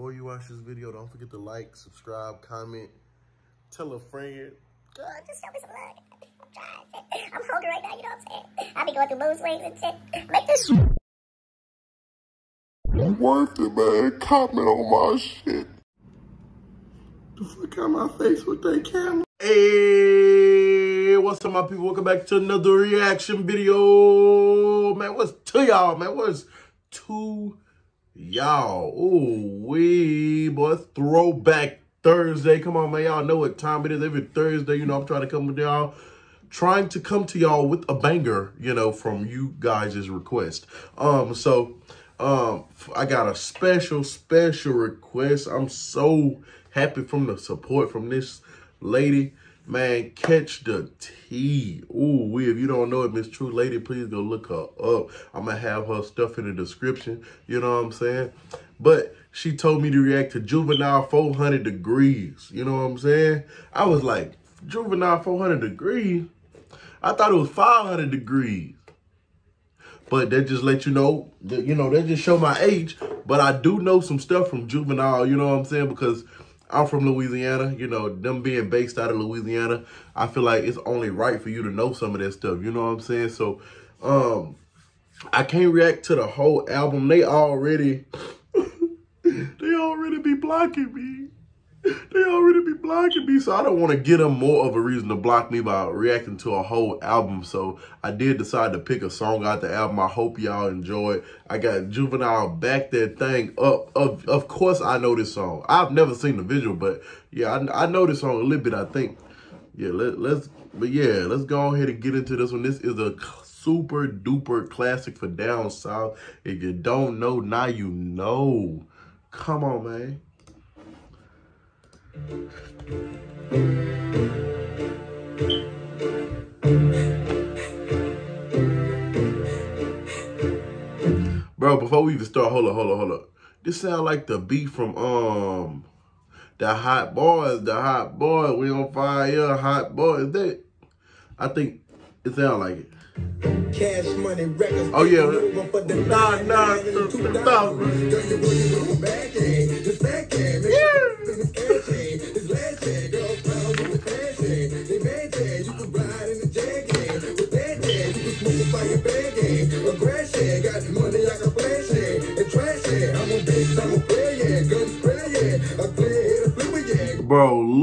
before you watch this video, don't forget to like, subscribe, comment, tell a friend. Girl, just show me some love. I'm trying. I'm hungry right now, you know what I'm saying? I be going through mood swings and shit. Make this Worth it, man. Comment on my shit. The fuck out my face with that camera. Hey, what's up, my people? Welcome back to another reaction video. Man, what's to y'all, man? What's to y'all? Ooh, we boy, throwback Thursday. Come on, man. Y'all know what time it is. Every Thursday, you know, I'm trying to come with y'all. Trying to come to y'all with a banger, you know, from you guys' request. Um, so um, I got a special, special request. I'm so happy from the support from this lady. Man, catch the tea. Ooh, we if you don't know it, Miss True Lady, please go look her up. I'm gonna have her stuff in the description. You know what I'm saying? But she told me to react to Juvenile 400 Degreez. You know what I'm saying? I was like, Juvenile 400 Degreez? I thought it was 500 degrees. But that just let you know, that, you know, that just show my age. But I do know some stuff from Juvenile, you know what I'm saying? Because I'm from Louisiana, you know, them being based out of Louisiana, I feel like it's only right for you to know some of that stuff, you know what I'm saying? So, um, I can't react to the whole album. They already, they already be blocking me. They already be blocking me, so I don't want to get them more of a reason to block me by reacting to a whole album. So I did decide to pick a song out the album. I hope y'all enjoy. I got Juvenile back that thing up. Of of course I know this song. I've never seen the visual, but yeah, I, I know this song a little bit. I think. Yeah, let, let's. But yeah, let's go ahead and get into this one. This is a super duper classic for down south. If you don't know, now you know. Come on, man. Bro, before we even start, hold up, hold up, hold up. This sound like the beat from um the hot boys, the hot boy, we on fire, hot boy. Is that? I think it sound like it. Cash money records. Oh yeah. Nah, Nah, nah, nah.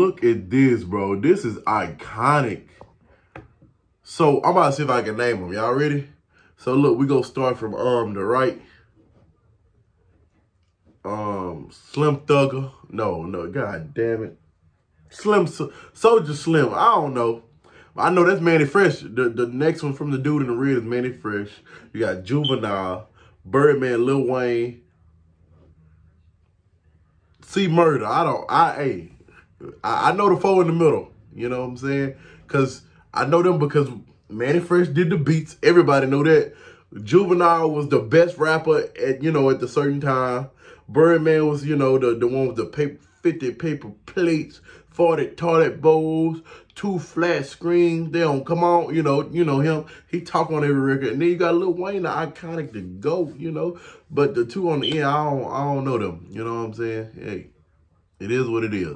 Look at this, bro. This is iconic. So I'm about to see if I can name them. Y'all ready? So look, we go start from um the right. Um, Slim Thugger. No, no, god damn it. Slim Soldier Slim. I don't know. I know that's Mannie Fresh. The the next one from the dude in the red is Mannie Fresh. You got Juvenile, Birdman, Lil Wayne, C Murder. I don't. I hey, I, I know the four in the middle. You know what I'm saying? Cause I know them because Mannie Fresh did the beats. Everybody know that. Juvenile was the best rapper at, you know, at the certain time. Birdman was, you know, the, the one with the paper, 50 paper plates, 40 toilet bowls, two flat screens. They don't come on, you know, you know him. He talk on every record. And then you got Lil Wayne, the iconic, the GOAT, you know. But the two on the end, I don't, I don't know them. You know what I'm saying? Hey, it is what it is.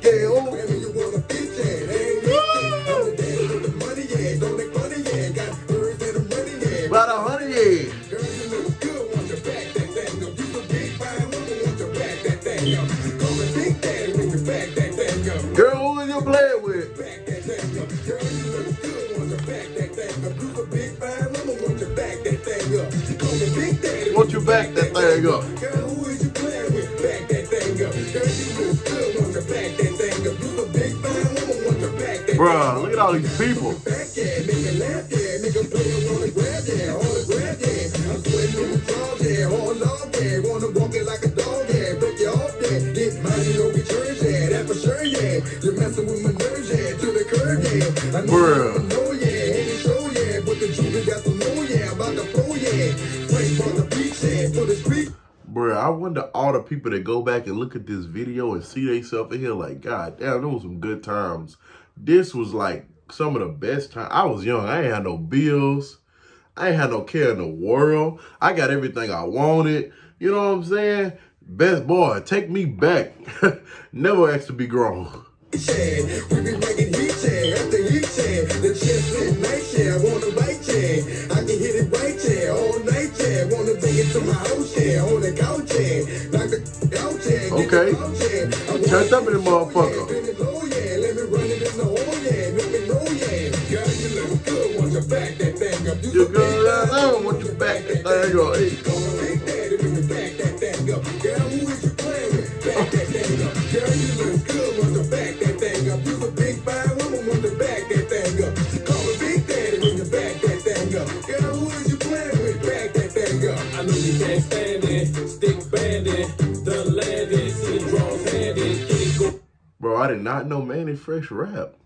Bruh, look at all these people. Bruh. I wonder all the people that go back and look at this video and see themselves in here like, God damn, there was some good times. This was like some of the best time. I was young. I ain't had no bills. I ain't had no care in the world. I got everything I wanted. You know what I'm saying? Best boy, take me back. Never asked to be grown. Okay. Turned up in the motherfucker. Good. You back that thing up. You good, I don't want you back that thing up. Hey. Big Daddy when you back that thing up. Girl, who is you playing with? Back that thing up. Girl, you look good. Want to back that thing up. You a big fine woman. Want to back that thing up. Call me Big Daddy when you back that thing up. Girl, who is you playing with? Back that thing up. I know you can't stand it. Stick bandit, done landed, see the draws handed. Bro, I did not know Mannie Fresh rap.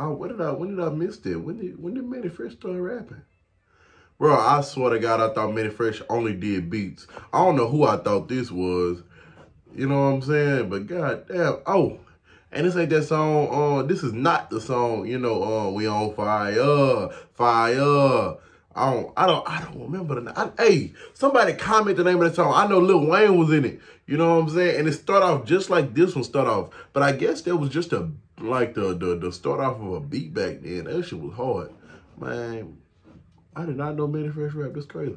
Oh, what did I when did I miss it? When did when did Mannie Fresh start rapping? Bro, I swear to God, I thought Mannie Fresh only did beats. I don't know who I thought this was. You know what I'm saying? But god damn. Oh, and this ain't that song. Uh, this is not the song, you know, uh, we on fire, fire. I don't, I don't, I don't remember the name. Hey, somebody comment the name of the song. I know Lil Wayne was in it. You know what I'm saying? And it start off just like this one start off. But I guess there was just a like the the the start off of a beat back then. That shit was hard, man. I did not know Mannie Fresh rap. That's crazy.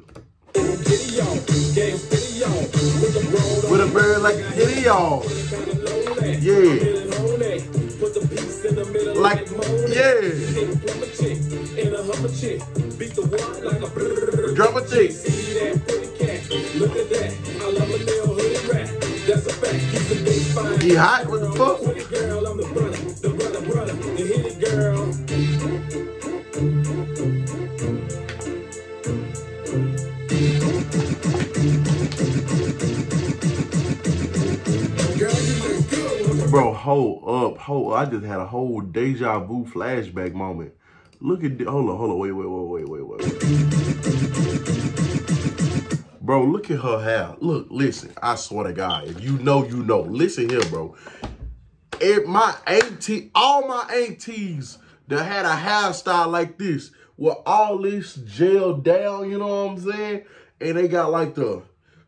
With a bird like a kitty, y'all. Yeah. Like, yeah. Drop a chick. He hot? What the fuck? Bro, hold up, hold. up. I just had a whole deja vu flashback moment. Look at, the, hold on, hold on, wait, wait, wait, wait, wait, wait. Bro, look at her hair. Look, listen, I swear to God, if you know, you know. Listen here, bro. If my auntie, all my aunties that had a hairstyle like this, with all this gel down, you know what I'm saying? And they got like the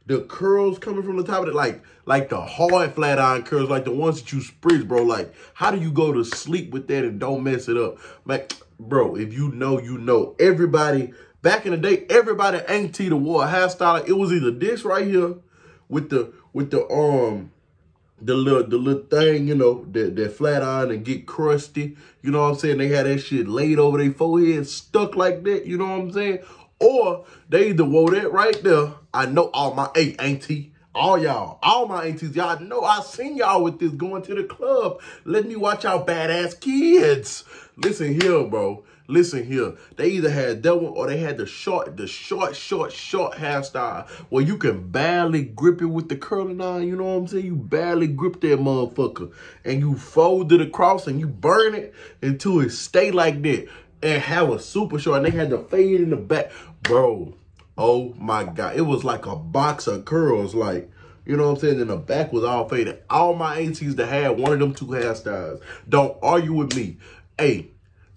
the curls coming from the top of it, like like the hard flat iron curls, like the ones that you spritz, bro. Like, how do you go to sleep with that and don't mess it up? Like, bro, if you know, you know. Everybody back in the day, everybody auntie the wore a hairstyle. It was either this right here with the with the um the little the little thing, you know, that that flat iron and get crusty. You know what I'm saying? They had that shit laid over their forehead, stuck like that. You know what I'm saying? Or they either wore that right there. I know all my hey auntie, all y'all, all my aunties, y'all know I seen y'all with this going to the club. Let me watch y'all badass kids. Listen here, bro. Listen here. They either had that one or they had the short, the short, short, short hairstyle where you can barely grip it with the curling iron. You know what I'm saying? You barely grip that motherfucker and you fold it across and you burn it until it stay like that and have a super short. And they had the fade in the back, bro. Oh my god, it was like a box of curls, like. You know what I'm saying? And the back was all faded. All my aunties that had one of them two hairstyles. Don't argue with me. Hey,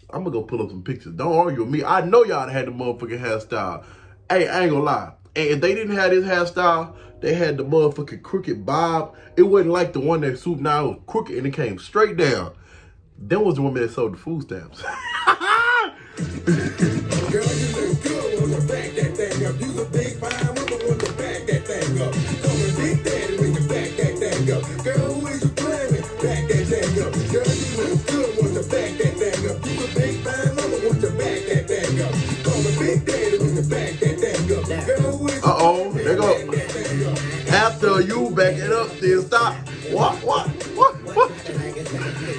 I'm gonna go pull up some pictures. Don't argue with me. I know y'all had the motherfucking hairstyle. Hey, I ain't gonna lie. And if they didn't have this hairstyle, they had the motherfucking crooked bob. It wasn't like the one that swooped now. Was crooked and it came straight down. Them was the woman that sold the food stamps. playing there with? go. After you back it up, then stop. What? What? What? What?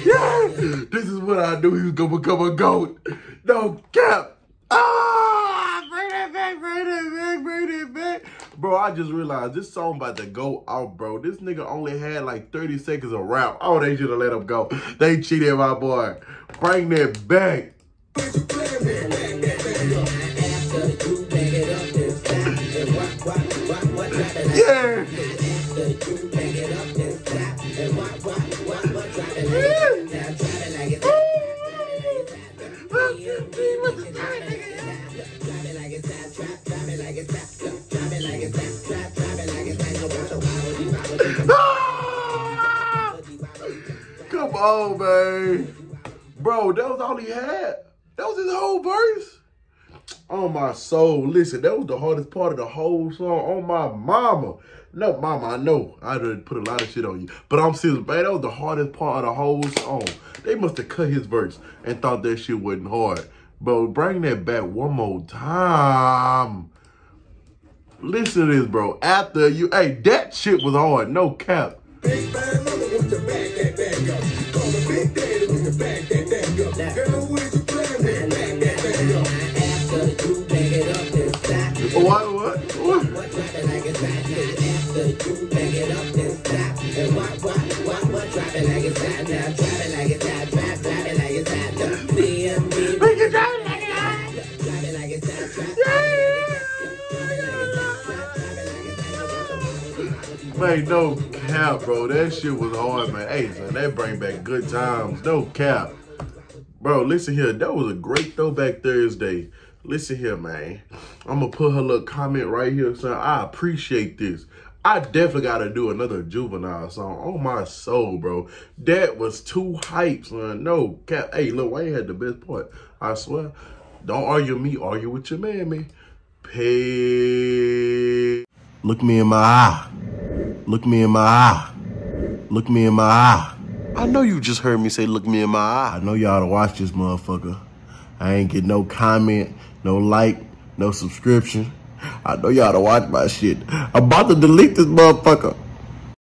Yeah, this is what I knew he was gonna become a goat. No cap. Ah, bring that back, bring that back, bring it back. Bro, I just realized this song about to go out, bro. This nigga only had like 30 seconds of rap. Oh, they should have let him go. They cheated my boy. Bring that back. Come on, man. Bro, that was all he had. That was his whole verse. On my soul. Listen, that was the hardest part of the whole song. On my mama. No, mama, I know. I done put a lot of shit on you. But I'm serious, man. That was the hardest part of the whole song. They must have cut his verse and thought that shit wasn't hard. But bring that back one more time. Listen to this, bro. After you, hey, that shit was hard. No cap. Man, no cap, bro. That shit was hard, man. Hey, son, that bring back good times. No cap. Bro, listen here. That was a great throwback Thursday. Listen here, man. I'm going to put her little comment right here, son. I appreciate this. I definitely got to do another juvenile song. On my soul, bro. That was too hype, son. No cap. Hey, Lil Wayne had the best part. I swear. Don't argue me. Argue with your man, man. Pay. Look me in my eye. Look me in my eye. Look me in my eye. I know you just heard me say look me in my eye. I know y'all to watch this motherfucker. I ain't get no comment, no like, no subscription. I know y'all to watch my shit. I'm about to delete this motherfucker.